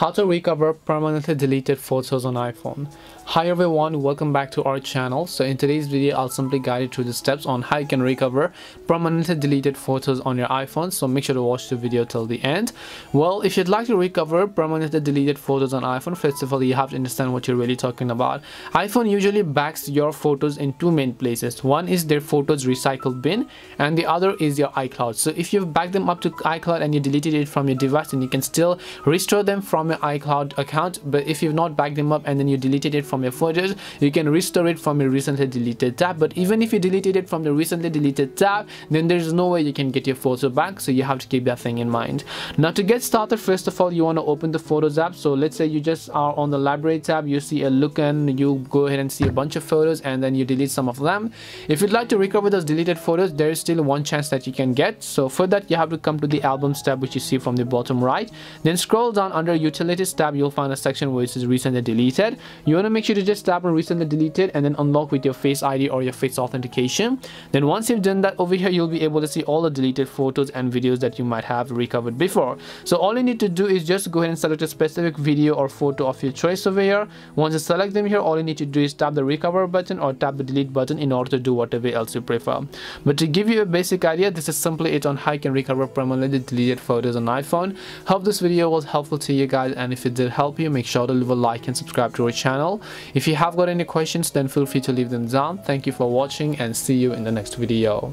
How to recover permanently deleted photos on iPhone. Hi everyone, welcome back to our channel. So in today's video, I'll simply guide you through the steps on how you can recover permanently deleted photos on your iPhone. So make sure to watch the video till the end. Well, if you'd like to recover permanently deleted photos on iPhone, first of all, you have to understand what you're really talking about. iPhone usually backs your photos in two main places. One is their photos recycle bin and the other is your iCloud. So if you've backed them up to iCloud and you deleted it from your device, then you can still restore them from your iCloud account. But if you've not backed them up and then you deleted it from your photos you can restore it from your recently deleted tab. But even if you deleted it from the recently deleted tab then there's no way you can get your photo back so you have to keep that thing in mind. Now to get started first of all you want to open the photos app. So let's say you just are on the library tab you see a look and you go ahead and see a bunch of photos and then you delete some of them. If you'd like to recover those deleted photos there is still one chance that you can get. So for that you have to come to the albums tab which you see from the bottom right. Then scroll down under utilities tab you'll find a section it says recently deleted. You want to make sure to just tap on recently deleted and then unlock with your face id or your face authentication. Then once you've done that over here you'll be able to see all the deleted photos and videos that you might have recovered before. So all you need to do is just go ahead and select a specific video or photo of your choice over here. Once you select them here all you need to do is tap the recover button or tap the delete button in order to do whatever else you prefer. But to give you a basic idea this is simply it on how you can recover permanently deleted photos on iphone. Hope this video was helpful to you guys and if it did help you make sure to leave a like and subscribe to our channel if you have got any questions then feel free to leave them down. Thank you for watching and see you in the next video.